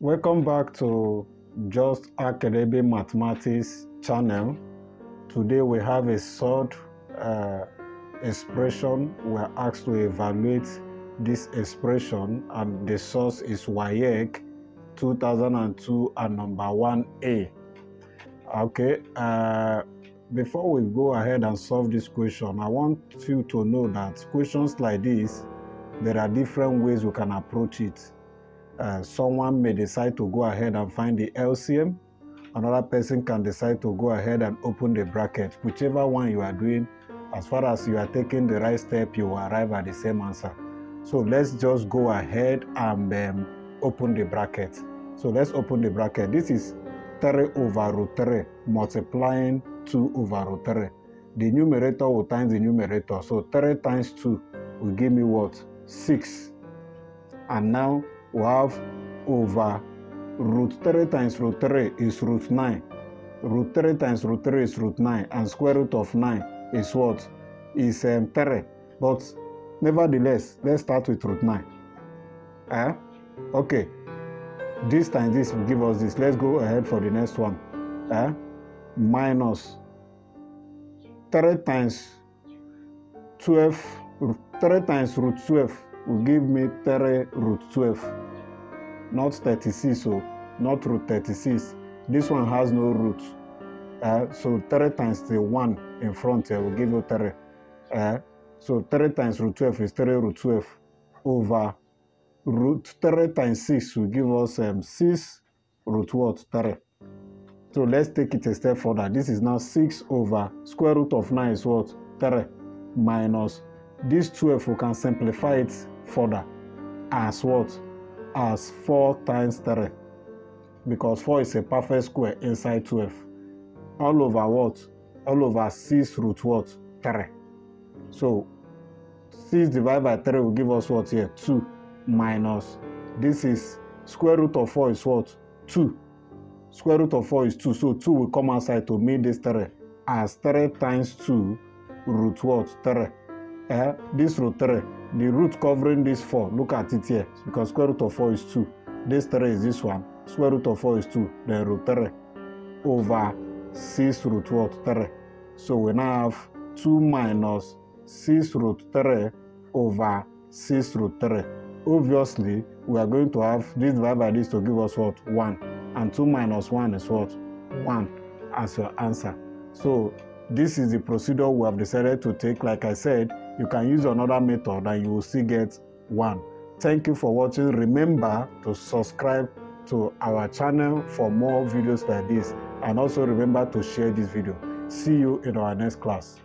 Welcome back to Just Academy Mathematics channel. Today we have a surd uh, expression. We're asked to evaluate this expression and the source is WAEC 2002 and number 1A. Okay, uh, before we go ahead and solve this question, I want you to know that questions like this, there are different ways we can approach it. Someone may decide to go ahead and find the LCM. Another person can decide to go ahead and open the bracket. Whichever one you are doing, as far as you are taking the right step, you will arrive at the same answer. So let's just go ahead and um, open the bracket. So let's open the bracket. This is 3 over root 3 multiplying 2 over root 3. The numerator will times the numerator. So 3 times 2 will give me what? 6. And now we have over root 3 times root 3 is root 9. Root 3 times root 3 is root 9. And square root of 9 is what? Is um, 3. But nevertheless, let's start with root 9. Eh? Okay. This times this will give us this. Let's go ahead for the next one. Eh? Minus 3 times 12. 3 times root 12 will give me 3 root 12. Not 36, so not root 36. This one has no root. Uh, so 3 times the 1 in front here will give you 3. Uh, so 3 times root 12 is 3 root 12 over root 3 times 6 will give us um, 6 root what? 3. So let's take it a step further. This is now 6 over square root of 9 is what? 3 minus this 12 we can simplify it further as what? As 4 times 3 because 4 is a perfect square inside 12 all over what? All over 6 root what? 3 so 6 divided by 3 will give us what here? 2 minus this is square root of 4 is what? 2 square root of 4 is 2 so 2 will come outside to meet this 3 as 3 times 2 root what? 3 eh? this root 3 the root covering this 4 look at it here because square root of 4 is 2 this 3 is this one. Square root of 4 is 2 then root 3 over 6 root what? 3 so we now have 2 minus 6 root 3 over 6 root 3 obviously we are going to have this divided by this to give us what? 1 and 2 minus 1 is what? 1 as your answer. So this is the procedure we have decided to take. Like i said you can use another method and you will still get 1 thank you for watching. Remember to subscribe to our channel for more videos like this. And also remember to share this video. See you in our next class